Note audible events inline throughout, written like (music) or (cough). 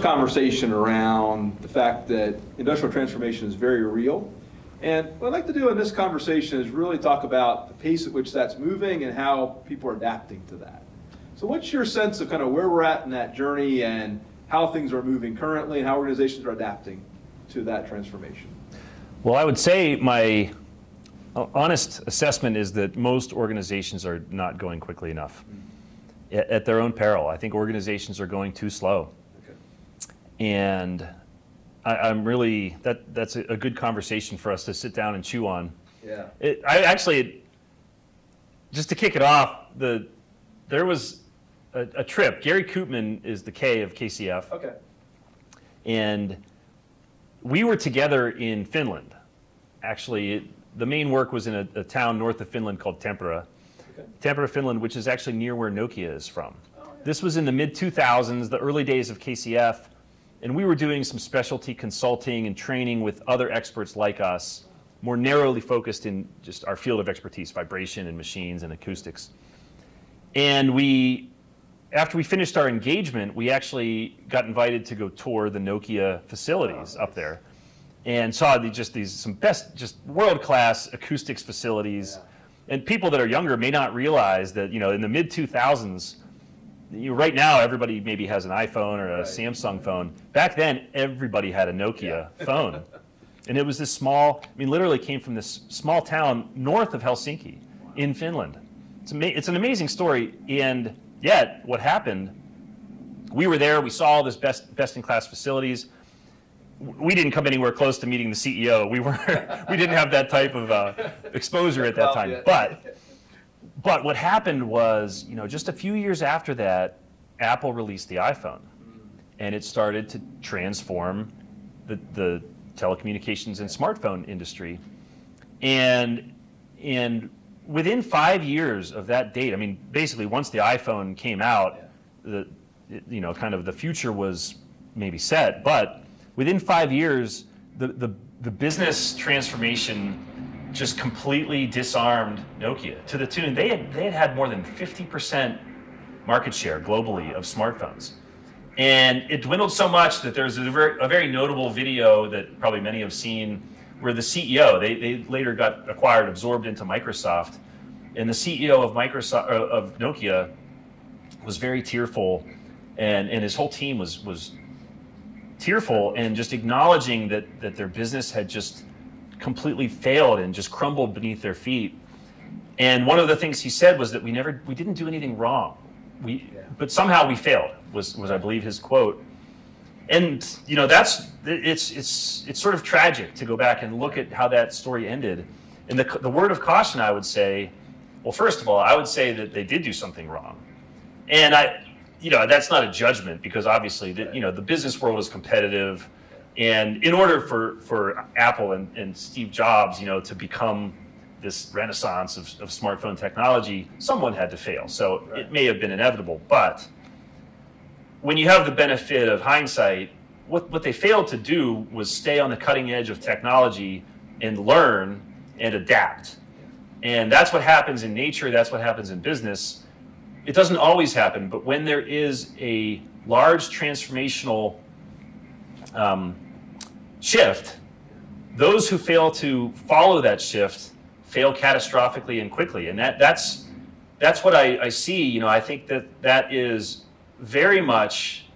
first conversation around the fact that industrial transformation is very real. And what I'd like to do in this conversation is really talk about the pace at which that's moving and how people are adapting to that. So what's your sense of kind of where we're at in that journey and how things are moving currently and how organizations are adapting to that transformation? Well, I would say my honest assessment is that most organizations are not going quickly enough mm. at, at their own peril. I think organizations are going too slow. And I, am really, that, that's a, a, good conversation for us to sit down and chew on. Yeah. It, I actually, just to kick it off, the, there was a, a trip. Gary Koopmann is the K of KCF. Okay. And we were together in Finland. Actually, it, the main work was in a, a, town north of Finland called Tampere. Okay. Tampere, Finland, which is actually near where Nokia is from. Oh, yeah. This was in the mid 2000s, the early days of KCF, and we were doing some specialty consulting and training with other experts like us, more narrowly focused in just our field of expertise, vibration and machines and acoustics. And we after we finished our engagement, we actually got invited to go tour the Nokia facilities oh, up there, and saw the, just these some best, just world class acoustics facilities. Yeah. And people that are younger may not realize that you know in the mid 2000s, you, right now everybody maybe has an iPhone or a right. Samsung phone. Back then, everybody had a Nokia yeah. (laughs) phone, and it was this small. I mean, literally came from this small town north of Helsinki, wow. in Finland. It's, ama- it's an amazing story, and Yet, what happened, we were there, we saw all this best, best in class facilities. We didn't come anywhere close to meeting the CEO. We, were, (laughs) we didn't have that type of uh, exposure at that time. But, but what happened was, you know, just a few years after that, Apple released the iPhone. And it started to transform the, the telecommunications and smartphone industry. And, and within five years of that date, I mean, basically once the iPhone came out, the you know kind of the future was maybe set. But within five years, the the, the business transformation just completely disarmed Nokia to the tune they had they had had more than 50% market share globally of smartphones. And it dwindled so much that there's a very, a very notable video that probably many have seen where the CEO, they, they later got acquired, absorbed into Microsoft, and the CEO of Microsoft uh, of Nokia was very tearful, and, and his whole team was was tearful and just acknowledging that that their business had just completely failed and just crumbled beneath their feet. And one of the things he said was that we never we didn't do anything wrong. We yeah. but somehow we failed was was I believe his quote and you know that's it's it's it's sort of tragic to go back and look at how that story ended. And the the word of caution, I would say, well, first of all, I would say that they did do something wrong, and I, you know, that's not a judgment because obviously, the, you know, the business world is competitive, and in order for for Apple and, and Steve Jobs, you know, to become this renaissance of, of smartphone technology, someone had to fail. So right. it may have been inevitable, but when you have the benefit of hindsight, what, what they failed to do was stay on the cutting edge of technology and learn and adapt. And that's what happens in nature, that's what happens in business. It doesn't always happen, but when there is a large transformational um, shift, those who fail to follow that shift fail catastrophically and quickly. And that, that's, that's what I, I see. You know, I think that that is very much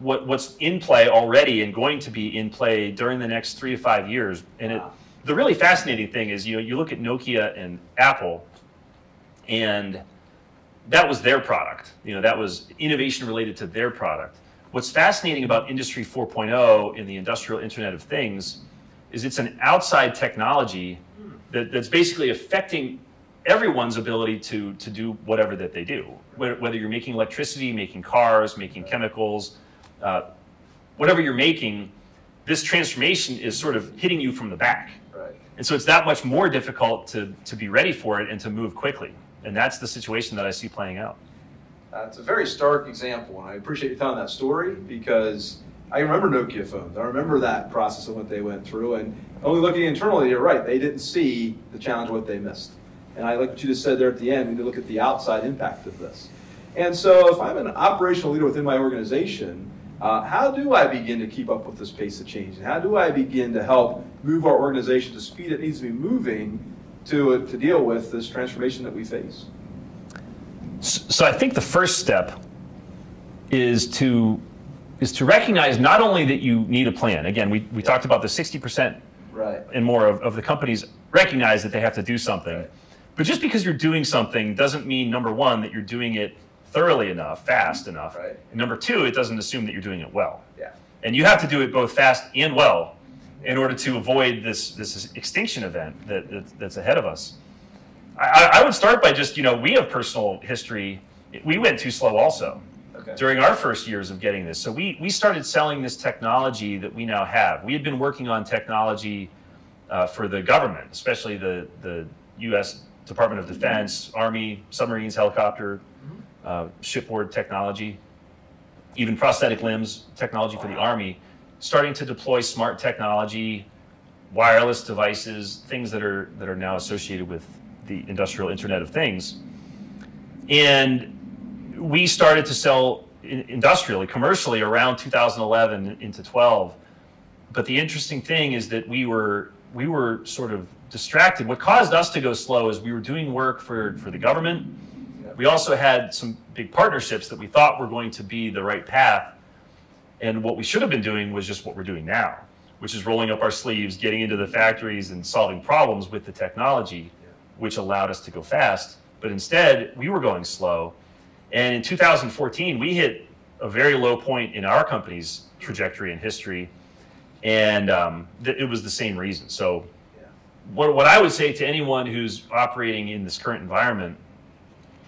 what, what's in play already and going to be in play during the next three to five years. And it, the really fascinating thing is, you know, you look at Nokia and Apple, and that was their product. You know, that was innovation related to their product. What's fascinating about Industry 4.0 in the industrial Internet of Things is it's an outside technology that, that's basically affecting everyone's ability to, to do whatever that they do. Whether you're making electricity, making cars, making chemicals, uh, whatever you're making, this transformation is sort of hitting you from the back. Right. And so it's that much more difficult to, to be ready for it and to move quickly. And that's the situation that I see playing out. Uh, it's a very stark example, and I appreciate you telling that story because I remember Nokia phones. I remember that process and what they went through, and only looking internally, you're right. They didn't see the challenge what they missed. And I like what you just said there at the end. We need to look at the outside impact of this. And so if I'm an operational leader within my organization, uh, how do I begin to keep up with this pace of change? And how do I begin to help move our organization to speed it needs to be moving to, uh, to deal with this transformation that we face? So I think the first step is to is to recognize not only that you need a plan. Again, we, we talked about the 60% right. and more of, of the companies recognize that they have to do something. Right. But just because you're doing something doesn't mean, number one, that you're doing it thoroughly enough, fast enough. Right. And number two, it doesn't assume that you're doing it well. Yeah. And you have to do it both fast and well in order to avoid this, this extinction event that, that that's ahead of us. I, I would start by just, you know, we have personal history. We went too slow also Okay. during our first years of getting this. So we, we started selling this technology that we now have. We had been working on technology uh, for the government, especially the, the U.S. Department of Defense, Army, submarines, helicopter, uh, shipboard technology, even prosthetic limbs technology for the Army, starting to deploy smart technology, wireless devices, things that are, that are now associated with the industrial Internet of Things. And we started to sell industrially, commercially around 2011 into 12. But the interesting thing is that we were we were sort of distracted. What caused us to go slow is we were doing work for, for the government. We also had some big partnerships that we thought were going to be the right path. And what we should have been doing was just what we're doing now, which is rolling up our sleeves, getting into the factories and solving problems with the technology, which allowed us to go fast. But instead, we were going slow. And in 2014, we hit a very low point in our company's trajectory and history. And um, it was the same reason. So, what, what I would say to anyone who's operating in this current environment,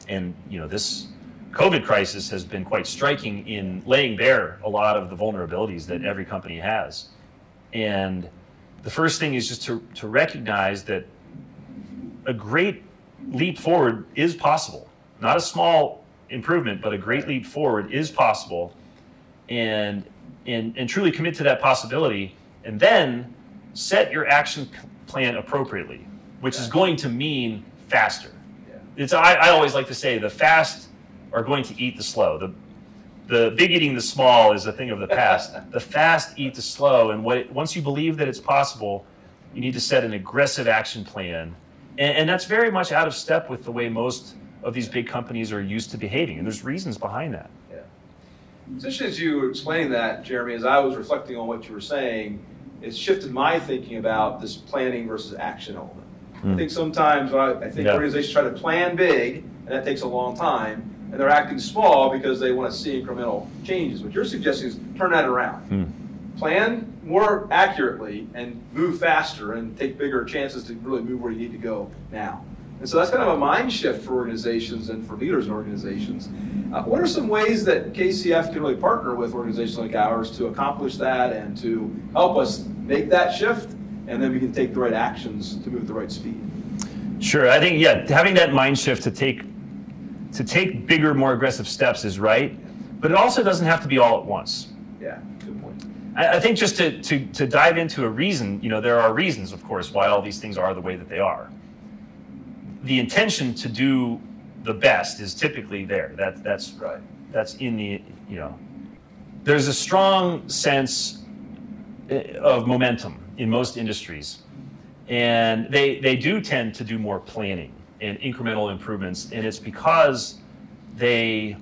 and you know, this COVID crisis has been quite striking in laying bare a lot of the vulnerabilities that every company has. And the first thing is just to, to recognize that a great leap forward is possible. Not a small improvement, but a great leap forward is possible. And, and, and truly commit to that possibility. And then set your action plan appropriately, which is going to mean faster. Yeah. It's, I, I always like to say the fast are going to eat the slow. The, the big eating the small is a thing of the past. (laughs) the fast eat the slow. And what, once you believe that it's possible, you need to set an aggressive action plan. And, and that's very much out of step with the way most of these big companies are used to behaving. And there's reasons behind that. Yeah. It's interesting as you were explaining that, Jeremy, as I was reflecting on what you were saying, it shifted my thinking about this planning versus action element. I hmm. think sometimes I, I think Yeah. organizations try to plan big, and that takes a long time, and they're acting small because they want to see incremental changes. What you're suggesting is turn that around. Hmm. Plan more accurately and move faster and take bigger chances to really move where you need to go now. And so that's kind of a mind shift for organizations and for leaders in organizations. Uh, what are some ways that KCF can really partner with organizations like ours to accomplish that and to help us make that shift? And then we can take the right actions to move at the right speed. Sure. I think yeah, having that mind shift to take to take bigger, more aggressive steps is right, but it also doesn't have to be all at once. Yeah. I, I think just to, to to dive into a reason, you know, there are reasons, of course, why all these things are the way that they are. The intention to do the best is typically there. That that's Right. that's in the you know. There's a strong sense eh, of momentum in most industries and they they do tend to do more planning and incremental improvements and it's because they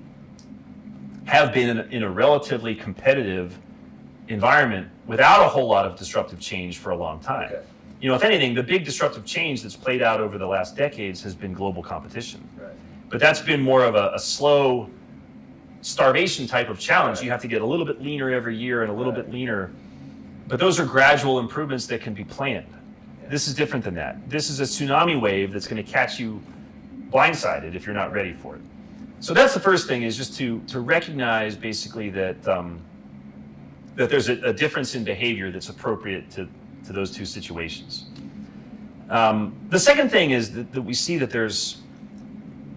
have been in, in a relatively competitive environment without a whole lot of disruptive change for a long time Okay. you know if anything the big disruptive change that's played out over the last decades has been global competition Right. but that's been more of a, a slow starvation type of challenge. Right. You have to get a little bit leaner every year and a little Right. bit leaner. But those are gradual improvements that can be planned. Yeah. This is different than that. This is a tsunami wave that's going to catch you blindsided if you're not ready for it. So that's the first thing is just to to recognize basically that um, that there's a, a difference in behavior that's appropriate to to those two situations. Um, the second thing is that, that we see that there's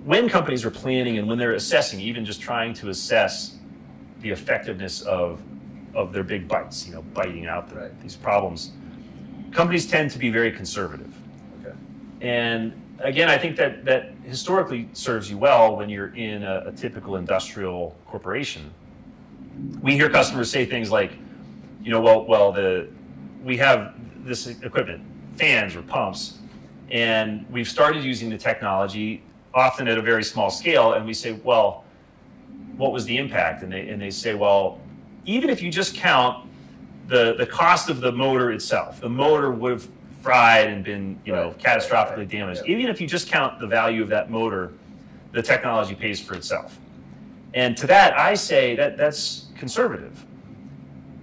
when companies are planning and when they're assessing, even just trying to assess the effectiveness of of their big bites, you know, biting out the, Right. these problems, companies tend to be very conservative. Okay. And again, I think that that historically serves you well when you're in a, a typical industrial corporation. We hear customers say things like, you know, well, well, the we have this equipment, fans or pumps, and we've started using the technology often at a very small scale, and we say, well, what was the impact? And they and they say, well, even if you just count the the cost of the motor itself, the motor would have fried and been, you know, Right. catastrophically Right. damaged. Even if you just count the value of that motor, the technology pays for itself. And to that, I say that that's conservative.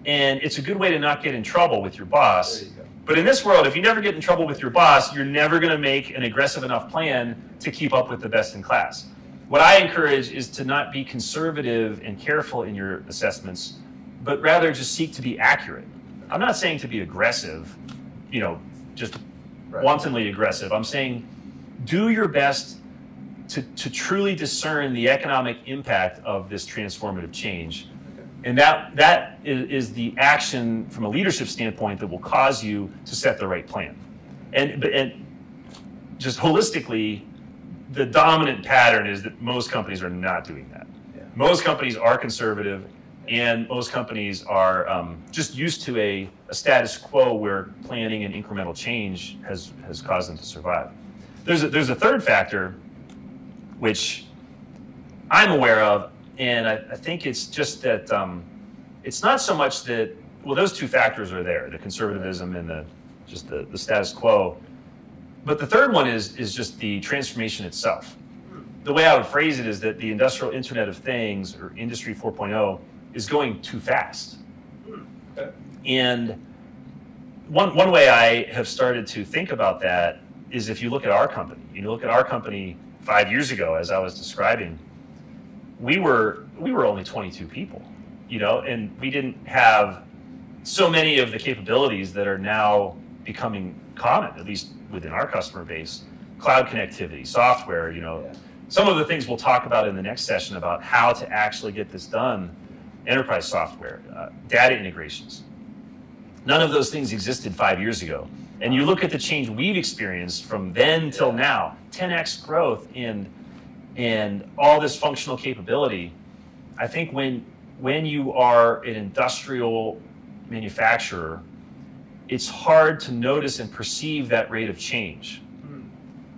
And it's a good way to not get in trouble with your boss. You. But in this world, if you never get in trouble with your boss, you're never going to make an aggressive enough plan to keep up with the best in class. What I encourage is to not be conservative and careful in your assessments, but rather just seek to be accurate. I'm not saying to be aggressive, you know, just Right. wantonly aggressive. I'm saying do your best to, to truly discern the economic impact of this transformative change. And that, that is, is the action from a leadership standpoint that will cause you to set the right plan. And, and just holistically, the dominant pattern is that most companies are not doing that. Yeah. Most companies are conservative, and most companies are um, just used to a, a status quo where planning and incremental change has, has caused them to survive. There's a, there's a third factor, which I'm aware of, and I, I think it's just that um, it's not so much that well, those two factors are there, the conservatism and the just the, the status quo. But the third one is is just the transformation itself. The way I would phrase it is that the industrial Internet of Things or Industry 4.0 is going too fast. Okay. And one, one way I have started to think about that is if you look at our company, you look at our company five years ago, as I was describing, we were we were only 22 people, you know, and we didn't have so many of the capabilities that are now becoming common, at least within our customer base. Cloud connectivity, software, you know, Yeah. some of the things we'll talk about in the next session about how to actually get this done, enterprise software, uh, data integrations. None of those things existed five years ago. And you look at the change we've experienced from then till now, 10x growth in and all this functional capability. I think when when you are an industrial manufacturer, it's hard to notice and perceive that rate of change. Hmm.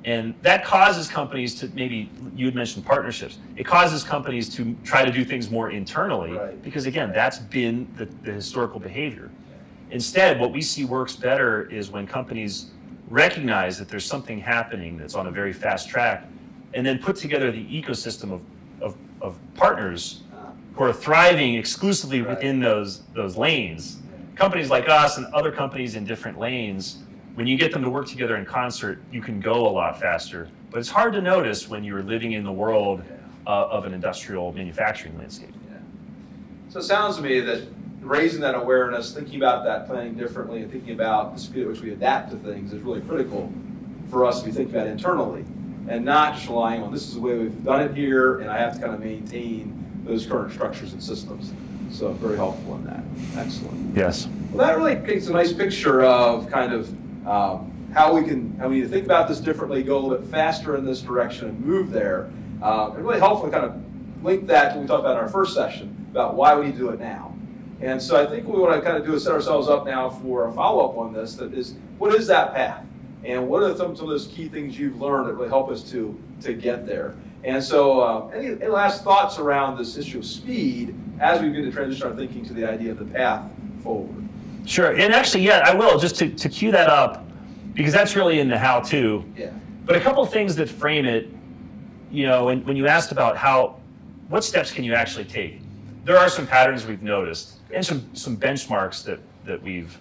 And that causes companies to maybe you had mentioned partnerships. It causes companies to try to do things more internally Right. because again, that's been the, the historical behavior. Instead, what we see works better is when companies recognize that there's something happening that's on a very fast track and then put together the ecosystem of, of, of partners who are thriving exclusively within those, those lanes. Companies like us and other companies in different lanes, when you get them to work together in concert, you can go a lot faster. But it's hard to notice when you're living in the world uh, of an industrial manufacturing landscape. yeah. So it sounds to me that raising that awareness, thinking about that planning differently, and thinking about the speed at which we adapt to things is really critical for us to be thinking about internally, and not just relying on this is the way we've done it here, and I have to kind of maintain those current structures and systems. So very helpful in that. Excellent. Yes. Well, that really paints a nice picture of kind of um, how we can, how we need to think about this differently, go a little bit faster in this direction and move there. Uh, and really helpful to kind of link that to what we talked about in our first session about why we need to do it now. And so I think what we want to kind of do is set ourselves up now for a follow-up on this, that is, what is that path? And what are some, some of those key things you've learned that really help us to, to get there? And so uh, any, any last thoughts around this issue of speed as we begin to transition our thinking to the idea of the path forward? Sure. And actually, yeah, I will just to, to cue that up because that's really in the how to. Yeah. But a couple of things that frame it, you know, when, when you asked about how, what steps can you actually take? There are some patterns we've noticed and some, some benchmarks that, that we've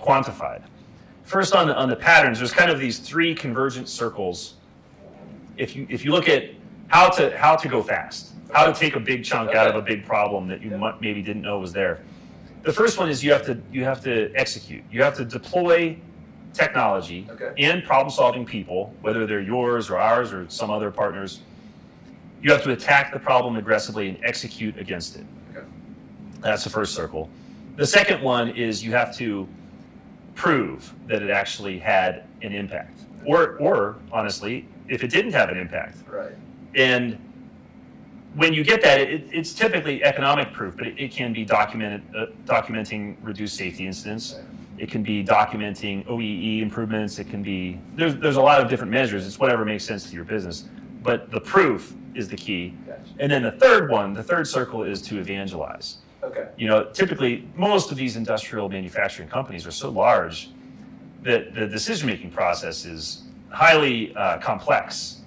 quantified. First, on the, on the patterns, there's kind of these three convergent circles. If you, if you look at how to, how to go fast, how to take a big chunk out of a big problem that you maybe didn't know was there. The first one is you have to, you have to execute. You have to deploy technology Okay. and problem-solving people, whether they're yours or ours or some other partners. You have to attack the problem aggressively and execute against it. That's the first circle. The second one is you have to prove that it actually had an impact. or or honestly, if it didn't have an impact. Right. And when you get that, it, it's typically economic proof, but it, it can be documented, uh, documenting reduced safety incidents. It can be documenting OEE improvements. It can be there's there's a lot of different measures. It's whatever makes sense to your business, but the proof is the key. Gotcha. And then the third one, the third circle, is to evangelize. Okay. You know, typically most of these industrial manufacturing companies are so large that the decision-making process is highly uh, complex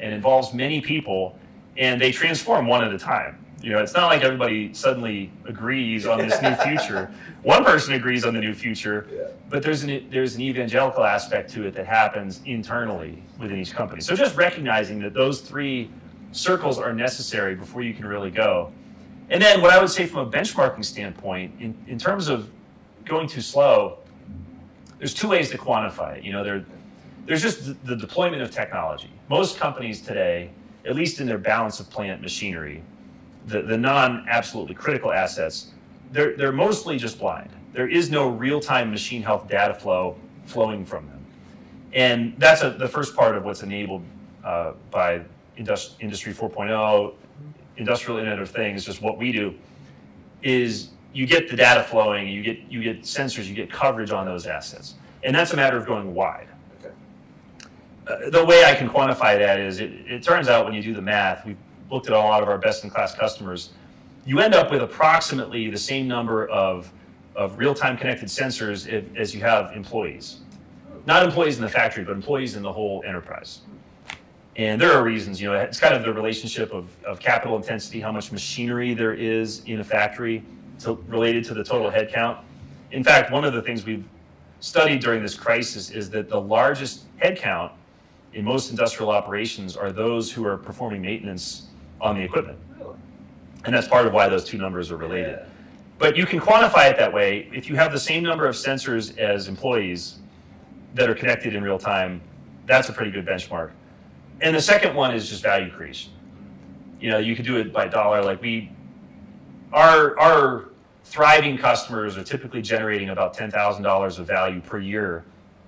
and involves many people, and they transform one at a time. You know, it's not like everybody suddenly agrees on this new future. (laughs) One person agrees on the new future, Yeah. but there's an there's an evangelical aspect to it that happens internally within each company. So just recognizing that those three circles are necessary before you can really go. And then what I would say from a benchmarking standpoint, in, in terms of going too slow, there's two ways to quantify it. You know, there, there's just the, the deployment of technology. Most companies today, at least in their balance of plant machinery, the, the non-absolutely critical assets, they're, they're mostly just blind. There is no real-time machine health data flow flowing from them. And that's a, the first part of what's enabled uh, by industri- Industry 4.0, industrial Internet of Things, just what we do, is you get the data flowing, you get, you get sensors, you get coverage on those assets. And that's a matter of going wide. Okay. Uh, the way I can quantify that is it, it turns out when you do the math, we've looked at a lot of our best in class customers, you end up with approximately the same number of, of real time connected sensors if, as you have employees. Not employees in the factory, but employees in the whole enterprise. And there are reasons, you know, it's kind of the relationship of, of capital intensity, how much machinery there is in a factory to, related to the total headcount. In fact, one of the things we've studied during this crisis is that the largest headcount in most industrial operations are those who are performing maintenance on the equipment. And that's part of why those two numbers are related. Yeah. But you can quantify it that way. If you have the same number of sensors as employees that are connected in real time, that's a pretty good benchmark. And the second one is just value creation. You know, you could do it by dollar. Like we, our our thriving customers are typically generating about ten thousand dollars of value per year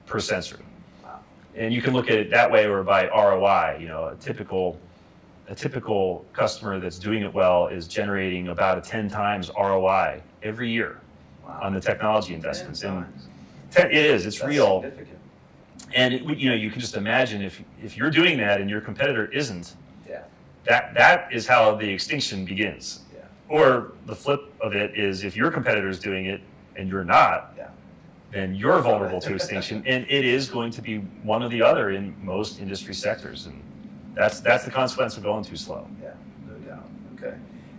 per sensor. Wow. And you can look at it that way or by ROI. You know, a typical a typical customer that's doing it well is generating about a 10 times ROI every year Wow. on the technology investments. And times. te- it is, it's That's real. significant. And it, you know, you can just imagine if if you're doing that and your competitor isn't, Yeah. that that is how the extinction begins. Yeah. Or the flip of it is if your competitor is doing it and you're not, Yeah. then you're vulnerable to extinction, (laughs) and it is going to be one or the other in most industry sectors, and that's that's the consequence of going too slow. Yeah, no doubt. Okay.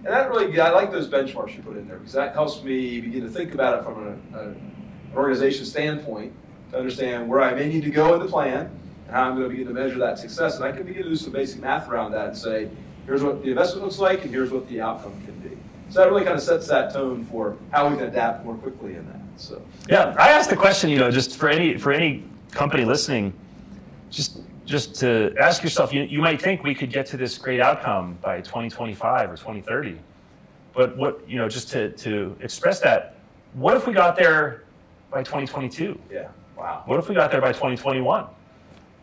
And that really, I like those benchmarks you put in there because that helps me begin to think about it from an organization standpoint to understand where I may need to go in the plan and how I'm going to begin to measure that success. And I can begin to do some basic math around that and say, here's what the investment looks like and here's what the outcome can be. So that really kind of sets that tone for how we can adapt more quickly in that. So, Yeah, I asked the question, you know, just for any for any company listening, just just to ask yourself, you, you might think we could get to this great outcome by 2025 or 2030, but what you know, just to to express that, what if we got there by 2022? yeah, wow. What if we got there by 2021?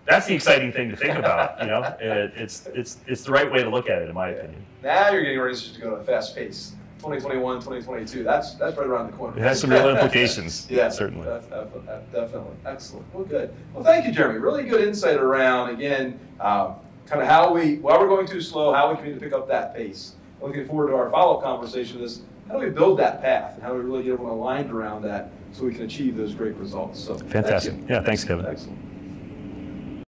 That's the exciting thing to think about. You know, (laughs) it, it's it's it's the right way to look at it, in my opinion. Now you're getting ready to go at a fast pace. 2021, 2022, that's, that's right around the corner. It has some real implications. (laughs) Yeah, certainly. def- def- def- Definitely. Excellent. Well, good. Well, thank you, Jeremy. Really good insight around, again, uh, kind of how we, why we're going too slow, how we can begin to pick up that pace. Looking forward to our follow-up conversation is how do we build that path and how do we really get everyone aligned around that so we can achieve those great results. So, Fantastic. Yeah, thanks, Kevin. Excellent.